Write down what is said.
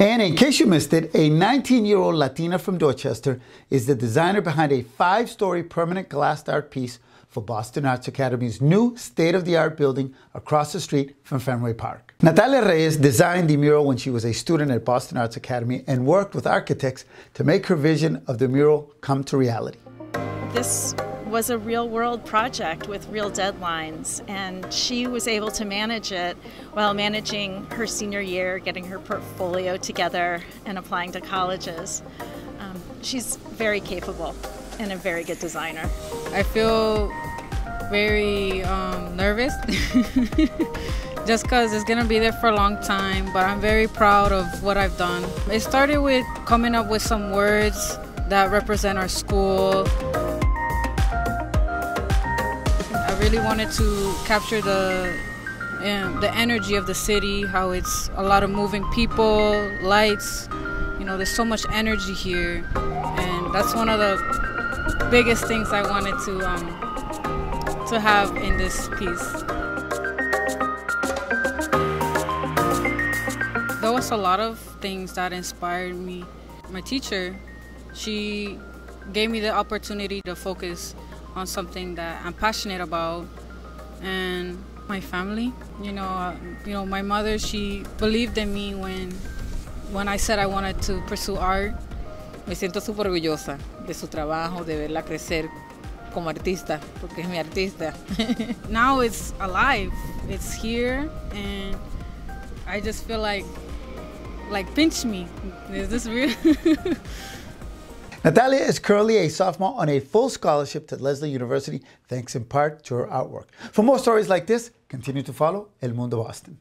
And in case you missed it, a 19 year old Latina from Dorchester is the designer behind a five story permanent glassed art piece for Boston Arts Academy's new state of the art building across the street from Fenway Park. Natalia Reyes designed the mural when she was a student at Boston Arts Academy and worked with architects to make her vision of the mural come to reality. This was a real world project with real deadlines, and she was able to manage it while managing her senior year, getting her portfolio together, and applying to colleges. Um, she's very capable and a very good designer. I feel very um, nervous just because it's going to be there for a long time, but I'm very proud of what I've done. It started with coming up with some words that represent our school. Really wanted to capture the um, the energy of the city, how it's a lot of moving people, lights. You know, there's so much energy here, and that's one of the biggest things I wanted to um, to have in this piece. There was a lot of things that inspired me. My teacher, she gave me the opportunity to focus on something that I'm passionate about, and my family. You know, uh, you know, my mother, she believed in me when when I said I wanted to pursue art Me siento súper orgullosa de su trabajo, de verla crecer como artista, porque es mi artista. now it's alive, it's here, and I just feel like, like pinch me. Is this real? Natalia is currently a sophomore on a full scholarship to Lesley University, thanks in part to her artwork. For more stories like this, continue to follow El Mundo Boston.